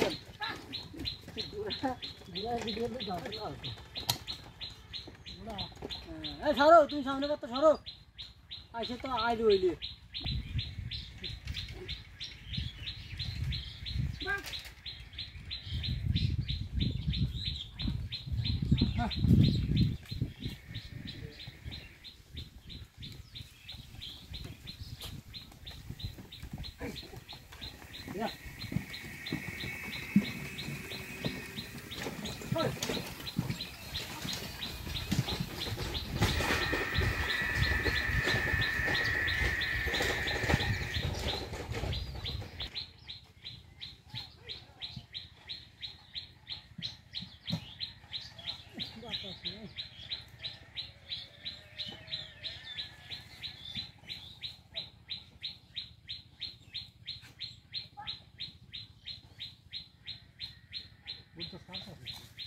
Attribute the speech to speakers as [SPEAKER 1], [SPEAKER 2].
[SPEAKER 1] দেখছেন এই সরো তুমি সামনে করতে সরো আইসে তো আইলি হইলি হ্যাঁ Muchas cartas.